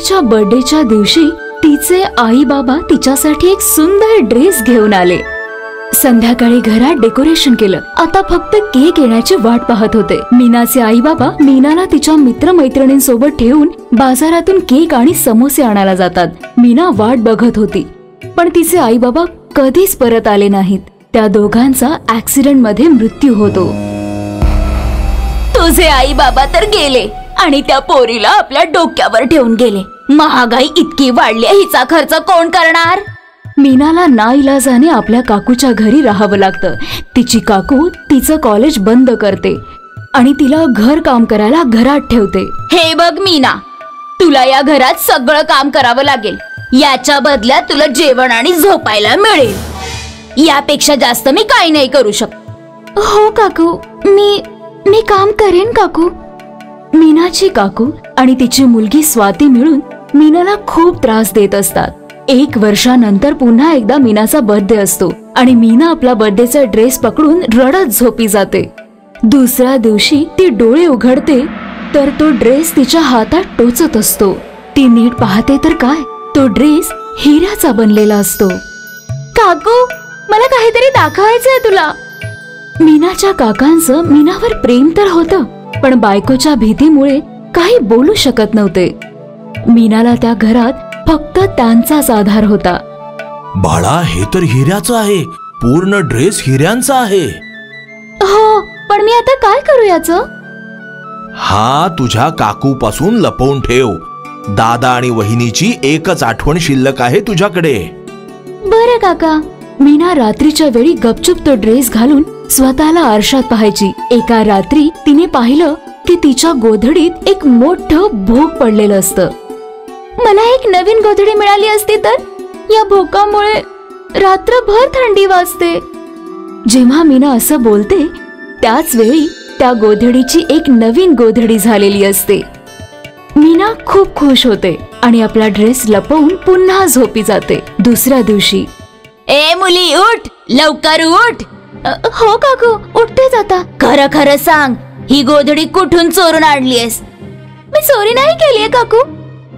मीनाच्या बर्थडेच्या दिवशी तिचे आई बाबा तिच्यासाठी एक सुंदर ड्रेस घेऊन आले. संध्याकाळी घरात डेकोरेशन केलं. आता फक्त केक येण्याची वाट पाहत होते. मीनाचे आई बाबा मीनाला तिच्या मित्रमैत्रिणींसोबत ठेवून बाजारातून केक आणि समोसे आणायला जातात. मीना वाट बघत होती. पण तिचे आई बाबा कधीच परत आले नाहीत. त्या दोघांचा ऍक्सिडेंटमध्ये मृत्यू होतो. तुझे आई बाबा तर गेले. आणि त्या पोरीला आपल्या डोक्यावर ठेवून गेले. महागाई इतकी वाढली आहे, हिचा खर्च कोण करणार? मीनाला नाईलाजाने आपल्या काकूच्या घरी राहावं लागतं. तिची काकू तिचं कॉलेज बंद करते आणि तिला घर काम करायला घरात ठेवते. हे बघ मीना तुला या घरात सगळं काम करावं लागेल. याच्या बदल्यात तुला जेवण आणि झोपायला मिळेल. यापेक्षा जास्त मी काही नाही करू शकत. हो काकू मी मी काम करेन काकू. मीनाची काकू आणि तिची मुलगी स्वाती मिळून मीनाला खूप त्रास देत असतात. एक वर्षानंतर पुन्हा एकदा मीनाचा बर्थडे असतो आणि मीना आपला बर्थडेचा ड्रेस पकडून रडत झोपी जाते. दुसऱ्या दिवशी ती डोळे उघडते तर तो ड्रेस तिच्या हातात टोचत असतो. ती नीट पाहते तर काय? तो ड्रेस हिऱ्याचा बनलेला असतो. काकू मला काहीतरी दाखवायचंय तुला. मीनाच्या काकांचं मीनावर प्रेम तर होतं पण बायकोच्या भीतीमुळे काही बोलू शकत नव्हते. मीनाला त्या घरात फक्त त्यांचाच आधार होता. बाळा हे तर हिऱ्याचं आहे. पूर्ण ड्रेस हिऱ्यांचा आहे. हो पण मी आता काय करू याच? हा तुझ्या काकू पासून लपवून ठेव. दादा आणि वहिनीची एकच आठवण शिल्लक आहे तुझ्याकडे. बरं काका. मीना रात्रीच्या वेळी गपचूप तो ड्रेस घालून स्वतःला आरशात पाहायची. एका रात्री तिने पाहिलं की तिच्या गोधडीत एक मोठं भोक पडलेलं असतं. मला एक नवीन गोधडी मिळाली असती तर? या भोकामुळे रात्रभर थंडी वाजते. जेव्हा मीना असं बोलते त्याच वेळी त्या गोधडीची एक नवीन गोधडी झालेली असते. मीना खूप खुश होते आणि आपला ड्रेस लपवून पुन्हा झोपी जाते. दुसऱ्या दिवशी ए मुली उठ! लवकर उठ! हो काकू उठतेच आता. खरं खरं सांग ही गोधडी कुठून चोरून आणलीयस? मी चोरी नाही केलीये काकू.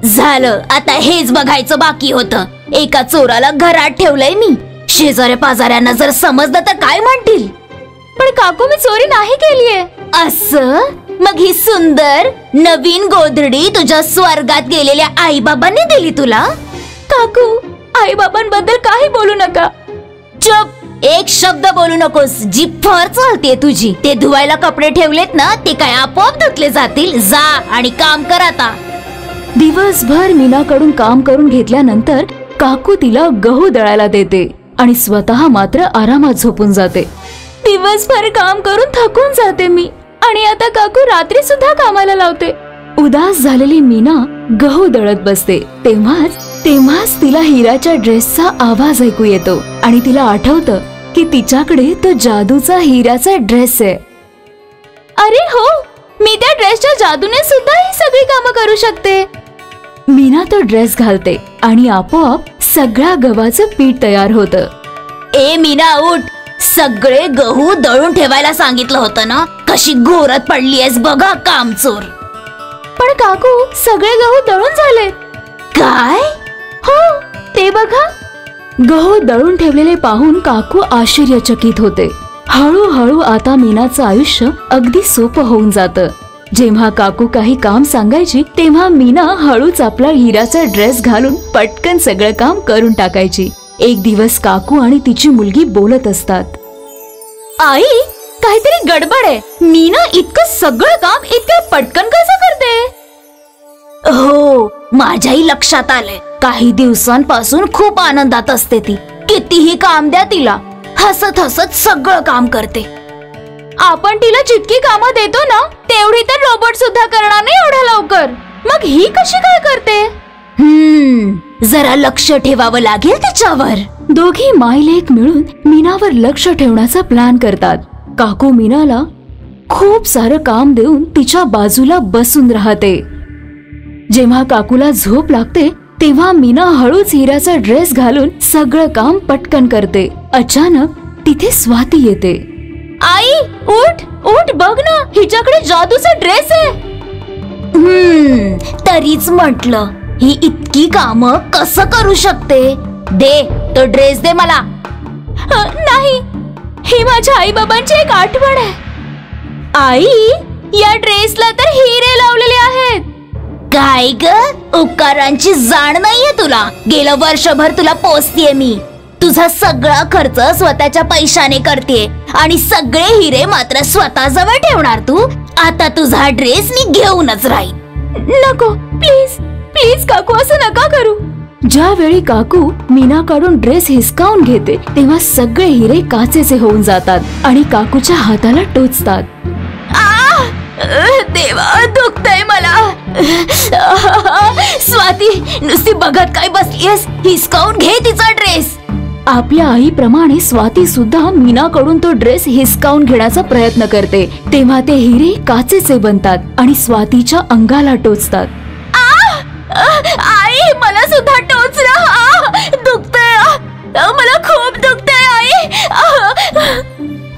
झालं आता हेच बघायचं बाकी होतं. एका चोराला घरात ठेवलंय मी. शेजाऱ्या पाजाऱ्यांना जर समजलं तर काय म्हणतील? पण काकू मी चोरी नाही केलीये. असं? मग ही सुंदर नवीन गोधडी तुझ्या स्वर्गात गेलेल्या आईबाबांनी दिली तुला? काकू आईबाबांबद्दल काही बोलू नका. चुप! एक शब्द बोलू नकोस. जी फर चालते तुझी. ते धुवायला कपडे ठेवलेत ना ते काय आपोआप धुतले जातील? जा आणि काम कर आता. दिवसभर मीनाकडून काम करून घेतल्यानंतर काकू तिला गहू दळायला देते आणि स्वतः मात्र आरामात झोपून जाते. दिवसभर काम करून थकून जाते मी. आणि आता काकू रात्री सुद्धा कामाला लावते. उदास झालेली मीना गहू दळत बसते. तेव्हाच तेव्हाच तिला हिराच्या ड्रेसचा आवाज ऐकू येतो आणि तिला आठवतं की तिच्याकडे तो जादूचा हिराचा ड्रेस आहे. अरे हो मी त्या ड्रेसच्या जादूने सुद्धा ही सगळी कामं करू शकते. मीना तो ड्रेस घालते आणि आपोआप सगळ्या गव्हाचं पीठ तयार होतं. ए मीना उठ. सगळे गहू दळून ठेवायला सांगितलं होतं ना? कशी घोरत पडलीयस बघा कामचोर. पण काकू सगळे गहू दळून झाले. काय? हो ते बघा. गहू दळून ठेवलेले पाहून काकू आश्चर्यचकित होते. हळूहळू आता मीनाचं आयुष्य अगदी सोपं होऊन जातं. जेव्हा काकू काही काम सांगायची तेव्हा मीना हळूच आपला हिराचा ड्रेस घालून पटकन सगळं काम करून टाकायची. एक दिवस काकू आणि तिची मुलगी बोलत असतात. आई काहीतरी गडबड आहे. मीना इतकं सगळं काम इतकं पटकन कसं करते? हो माझ्याही लक्षात आलंय. काही दिवसांपासून खूप आनंदात असते ती. कितीही काम द्या तिला. हसत हसत सगळं काम करते. आपण तिला जितकी कामं देतो ना तेवढी तर रोबोट सुद्धा करणार नाही एवढ्या लवकर. मग ही कशी काय करते? हम्म जरा लक्ष ठेवावं लागेल तिच्यावर. दोघी मायलेक मिळून मीनावर लक्ष ठेवण्याचा प्लॅन करतात. काकू मीनाला खूप सारं काम देऊन तिच्या बाजूला बसून राहते. जेव्हा काकूला झोप लागते तेव्हा मीना हळूच हिऱ्याचा ड्रेस घालून सगळं काम पटकन करते. अचानक तिथे स्वाती येते. आई उठ उठ बघ ना हिच्याकडे जादूचा ड्रेस आहे. हम्म तरीच म्हटलं. ही इतकी काम कसं करू शकते? दे तो ड्रेस दे मला. नाही ही माझ्या आई बाबांची एक आठवण आहे. आई या ड्रेसला तर हिरे लावलेले आहेत. काय ग. उपकारांची जाण नाहीये तुला. गेलं वर्षभर तुला पोचतीये मी. तुझा सगळा खर्च स्वतःच्या पैशाने करते. आणि सगळे हिरे मात्र स्वतः जवळ ठेवणार तू. आता तुझा ड्रेस मी घेऊनच राहील नको प्लीज प्लीज काकू असं नका करू. ज्यावेळी काकू मीनाकडून ड्रेस हिसकावून घेते तेव्हा सगळे हिरे काचेचे होऊन जातात आणि काकूच्या हाताला टोचतात! देवा दुखतय मला. स्वाती नुसती बघत काय बसलीयस? हिसकावून घे तिचा ड्रेस? आपल्या आईप्रमाणे स्वाती सुद्धा मीनाकडून तो ड्रेस हिसकावून घेण्याचा प्रयत्न करते. तेव्हा ते हिरे काचेचे बनतात आणि स्वातीच्या अंगाला टोचतात. आई मला सुद्धा टोचलं दुखतंय मला खूप दुखतंय आई.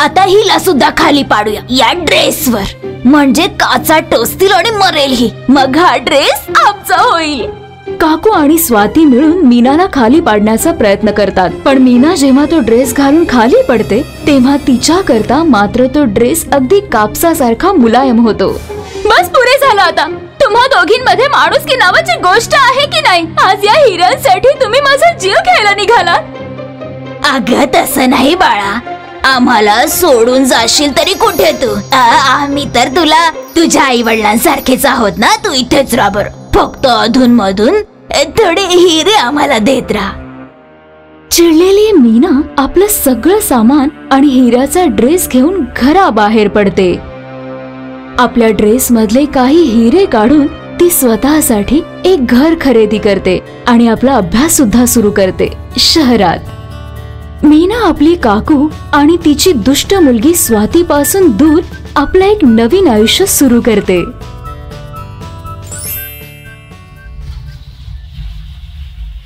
आता हिला सुद्धा खाली पाडूया या ड्रेसवर. म्हणजे काचा टोचतील आणि मरेल ही मग हा ड्रेस आमचा होईल. काकू आणि स्वाती मिळून मीनाला खाली पाडण्याचा प्रयत्न करतात. पण मीना जेव्हा तो ड्रेस घालून खाली पडते तेव्हा तिच्या करता मात्र तो ड्रेस अगदी कापसासारखा मुलायम होतो. बस पुरे झालं आता. तुम्हा दोघींमध्ये माणूस की नावाची गोष्ट आहे की नाही? आज या हिऱ्यांसाठी तुम्ही माझा जीव घ्यायला निघाला अगं तसं नाही बाळा. आम्हाला सोडून जाशील तरी कुठे तू? आम्ही तर तुला तुझ्या आई वडिलांसारखेच आहोत ना? तू इथेच राबर फक्त अधून मधून थोडे हिरे आम्हाला देत राहा. चिडलेली मीना आपलं सगळं सामान आणि हिऱ्याचा ड्रेस घेऊन घराबाहेर पडते. आपल्या ड्रेस मधले काही हिरे काढून ती स्वतःसाठी एक घर खरेदी करते आणि आपला अभ्यास सुद्धा सुरू करते शहरात. मीना आपली काकू आणि तिची दुष्ट मुलगी स्वातीपासून दूर आपलं एक नवीन आयुष्य सुरू करते.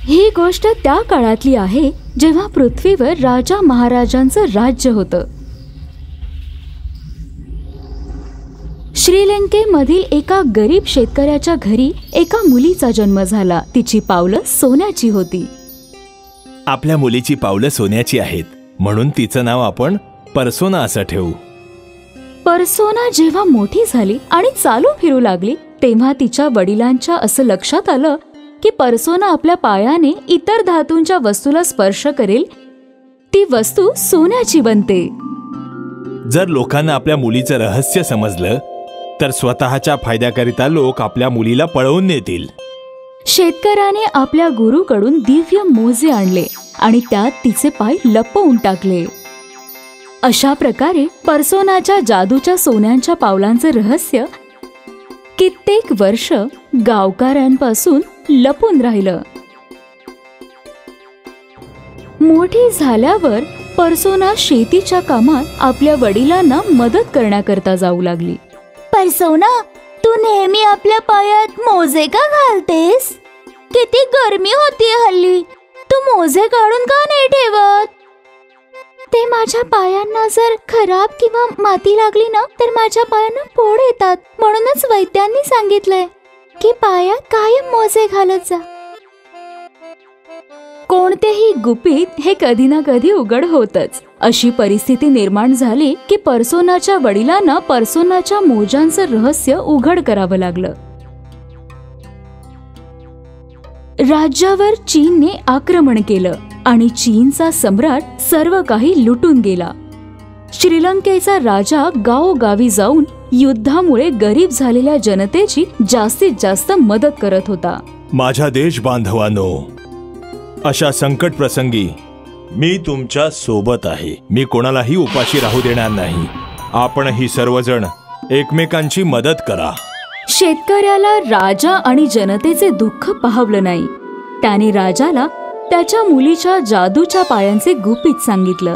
ही गोष्ट त्या काळातली आहे जेव्हा पृथ्वीवर राजा महाराजांचं राज्य होतं. श्रीलंकेमधील एका गरीब शेतकऱ्याच्या घरी एका मुलीचा जन्म झाला. तिची पावलं सोन्याची होती. आपल्या मुलीची पावलं सोन्याची आहेत. म्हणून तिचं नाव आपण परसोना असं ठेवू. पर्सोना जेव्हा मोठी झाली आणि चालू फिरू लागली तेव्हा तिच्या वडिलांच्या असं लक्षात आलं की पर्सोना आपल्या पायाने इतर धातूंच्या वस्तूला स्पर्श करेल. ती वस्तू सोन्याची बनते. जर लोकांना आपल्या मुलीचं रहस्य समजलं तर स्वतःच्या फायद्याकरिता लोक आपल्या मुलीला पळवून नेतील. शेतकऱ्याने आपल्या गुरुकडून दिव्य मोजे आणले आणि त्यात तिचे पाय लपवून टाकले. अशा प्रकारे पर्सोनाच्या जादूच्या सोन्यांच्या पावलांचं रहस्य कित्येक वर्ष गावकऱ्यांपासून लपून राहिलं. मोठी झाल्यावर पर्सोना शेतीच्या कामात आपल्या वडिलांना मदत करण्याकरता जाऊ लागली. परसोना तू नेहमी आपल्या पायात मोजे का घालतेस? किती गरमी होती हल्ली. तू मोजे काढून का नाही ठेवत? ते माझ्या पायांना जर खराब किंवा माती लागली ना तर माझ्या पायांना फोड येतात म्हणूनच वैद्यांनी सांगितलंय की पायात कायम मोजे घालत जा. कोणतेही गुपित हे कधी ना कधी उघड होतच. अशी परिस्थिती निर्माण झाली की पर्सोनाच्या वडिलांना पर्सोनाच्या मोजांचं रहस्य उघड करावं लागलं. राज्यावर चीनने आक्रमण केलं आणि चीनचा सम्राट सर्व काही लुटून गेला. श्रीलंकेचा राजा गावोगावी जाऊन युद्धामुळे गरीब झालेल्या जनतेची जास्तीत जास्त मदत करत होता. माझ्या देश बांधवानो अशा संकट प्रसंगी मी तुमच्यासोबत आहे. मी कोणालाही उपाशी राहू देणार नाही. आपण ही सर्वजण एकमेकांची मदत करा. शेतकऱ्याला राजा आणि जनतेचे दुःख पाहवलं नाही. त्याने राजाला त्याच्या मुलीच्या जादूच्या पायांचे गुपित सांगितलं.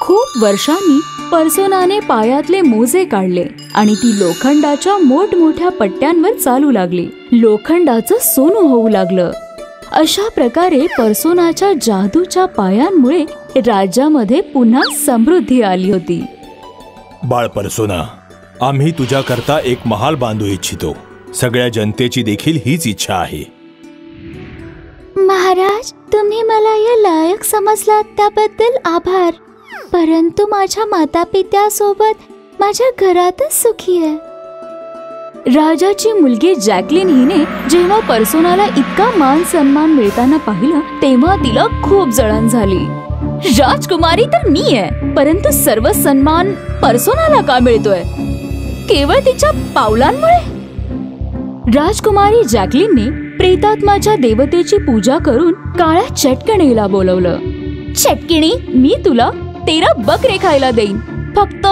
खूप वर्षांनी पर्सोनाने पायातले मोजे काढले आणि ती लोखंडाच्या मोठमोठ्या पट्ट्यांवर चालू लागली. लोखंडाचं सोनं होऊ लागलं. अशा प्रकारे पर्सोनाच्या जादूच्या पायांमुळे राज्यामध्ये पुन्हा समृद्धी आली होती. बाळ परसोना आम्ही तुझ्याकरता एक महाल बांधू इच्छितो. सगळ्या जनतेची देखील हीच इच्छा आहे. महाराज तुम्ही मला या लायक समजलात त्याबद्दल आभार. परंतु माझ्या माता पित्यासोबत माझ्या घरातच सुखी आहे. राजाची मुलगी जॅकलिन हिने जेव्हा पर्सोनाला इतका मान सन्मान मिळताना पाहिलं तेव्हा तिला खूप जळण झाली. राजकुमारी तर मी आहे परंतु सर्व सन्मान पर्सोनाला का मिळतोय? केवळ तिच्या पावलांमुळे? राजकुमारी जॅकलिनने प्रेतात्माच्या देवतेची पूजा करून काळ्या चटकणीला बोलवलं. चटकिणी? मी तुला तेरा बकरे खायला देईन. फक्त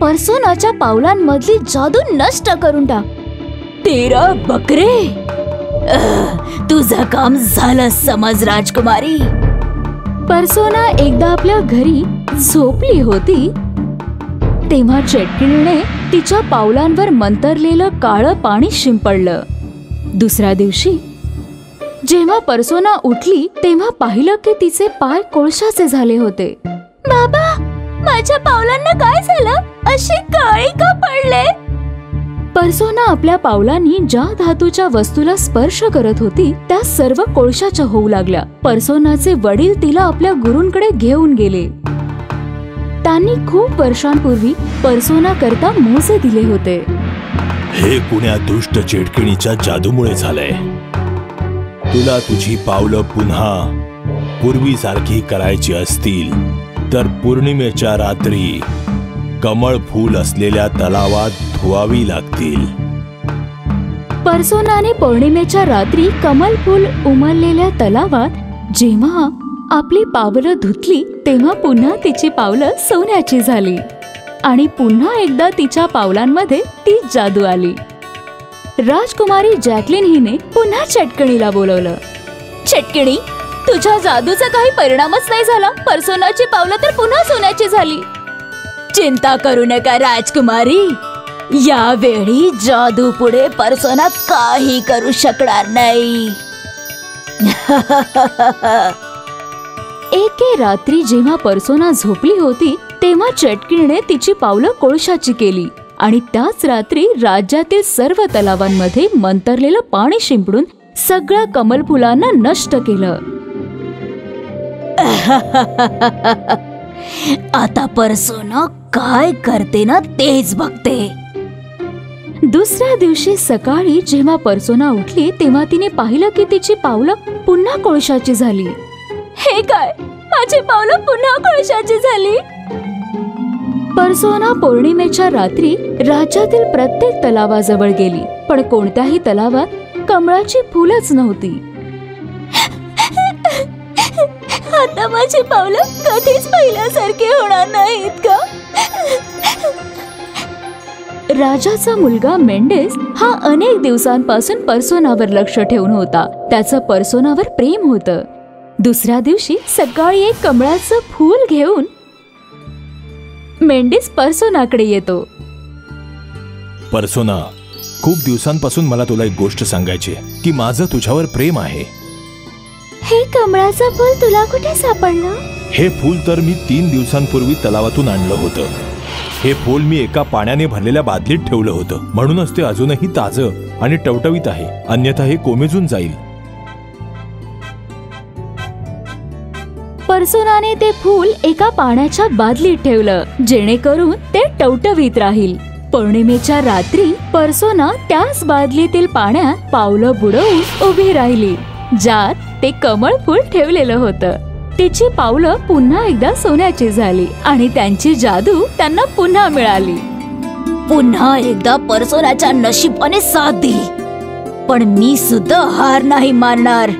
पर्सोनाच्या पावलांमधली जादू नष्ट करून टाक. तेरा बकरे. तुझं काम झालं समज राजकुमारी. पर्सोना एकदा आपल्या घरी झोपली होती. तेव्हा चेटकिणीने तिच्या पावलांवर मंतरलेलं काळं पाणी शिंपडलं. दुसऱ्या दिवशी जेव्हा पर्सोना उठली तेव्हा पाहिलं की तिचे पाय कोळशाचे झाले होते. बाबा माझ्या पावलांना काय झालं? असे काळे का पडले? पर्सोना आपल्या पावलांनी ज्या धातूच्या वस्तूला स्पर्श करत होती त्या सर्व कोळशाच्या होऊ लागल्या. पर्सोनाचे वडील तिला आपल्या गुरूंकडे घेऊन गेले. त्यांनी खूप वर्षांपूर्वी पर्सोना करता मोजे दिले होते. हे कुण्या दुष्ट चिडकिणीच्या जादूमुळे झालंय. तुला तुझी पावलं पुन्हा पूर्वीसारखी करायची असतील तर पौर्णिमेच्या रात्री कमळ फूल असलेल्या तलावात धुवावी लागतील. परसोनाने पौर्णिमेच्या रात्री कमल फूल उमललेल्या तलावात जेव्हा आपली पावलं धुतली तेव्हा पुन्हा तिची पावलं सोन्याची झाली. आणि पुन्हा एकदा तिच्या पावलांमध्ये ती जादू आली. राजकुमारी जॅकलिन हिने पुन्हा चटकणीला बोलवलं. चटकणी तुझ्या जादूचा काही परिणामच नाही झाला. परसोनाची पावलं तर पुन्हा सोन्याची झाली. चिंता करू नका राजकुमारी. यावेळी जादू पुढे पर्सोना काही करू शकणार नाही. एके रात्री जेव्हा पर्सोना झोपली होती तेव्हा चटकीने तिची पावलं कोळशाची केली आणि त्याच रात्री राज्यातील सर्व तलावांमध्ये मंतरलेलं पाणी शिंपडून सगळ्या कमल फुलांना नष्ट केलं. आता पर्सोना काय करते ना तेच बघते. दुसऱ्या दिवशी सकाळी जेव्हा पर्सोना उठली तेव्हा तिने पाहिलं की तिची पावलं पुन्हा कोळशाची झाली. हे काय? माझी पावलं पुन्हा कोळशाची झाली? पर्सोना पौर्णिमेच्या रात्री राज्यातील प्रत्येक तलावाजवळ गेली पण कोणत्याही तलावात कमळाची फुलच नव्हती. आता माझी पावलं कधीच पहिल्यासारखे होणार नाहीत का राजाचा मुलगा मेंडेस हा अनेक दिवसांपासून पर्सोनावर लक्ष ठेवून होता. त्याचं पर्सोनावर प्रेम होतं. दुसऱ्या दिवशी सकाळी एक कमळाचं फूल घेऊन मेंडेस पर्सोनाकडे येतो. पर्सोना खूप दिवसांपासून मला तुला एक गोष्ट सांगायची आहे की माझं तुझ्यावर प्रेम आहे. हे कमळाचं फूल तुला कुठे सापडलं? हे फूल तर मी तीन दिवसांपूर्वी तलावातून आणलं होतं. हे फूल मी एका पाण्याने भरलेल्या बादलीत ठेवलं होतं. म्हणूनच ते अजूनही ताजं आणि टवटवीत आहे. अन्यथा हे कोमेजून जाईल. पर्सोनाने ते फूल एका पाण्याच्या बादलीत ठेवलं जेणेकरून ते टवटवीत राहील. पौर्णिमेच्या रात्री पर्सोना त्याच बादलीतील पाण्यात पावलं बुडवून उभी राहिली ज्यात ते कमळ फूल ठेवलेलं होतं. तिची पावलं पुन्हा एकदा सोन्याची झाली आणि त्यांची जादू त्यांना पुन्हा मिळाली. पुन्हा एकदा परसोनाच्या नशिबाने साथ दिली. पण मी सुद्धा हार नाही मानणार.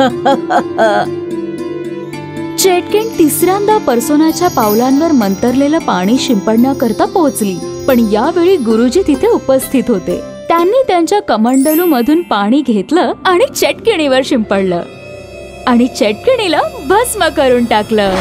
चेटकिन तिसऱ्यांदा पर्सोनाच्या पावलांवर मंतरलेलं पाणी शिंपडण्याकरता पोहोचली. पण यावेळी गुरुजी तिथे उपस्थित होते. त्यांनी त्यांच्या कमंडलू मधून पाणी घेतलं आणि चटकिणीवर शिंपडलं. आणि चटकणीला भस्म करून टाकलं.